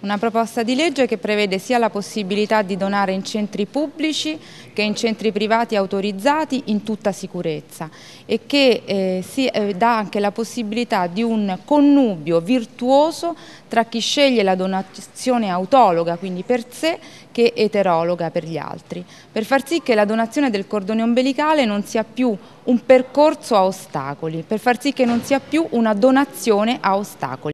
Una proposta di legge che prevede sia la possibilità di donare in centri pubblici che in centri privati autorizzati in tutta sicurezza e che eh, si, eh, dà anche la possibilità di un connubio virtuoso tra chi sceglie la donazione autologa, quindi per sé, che eterologa per gli altri, per far sì che la donazione del cordone ombelicale non sia più un percorso a ostacoli, per far sì che non sia più una donazione a ostacoli.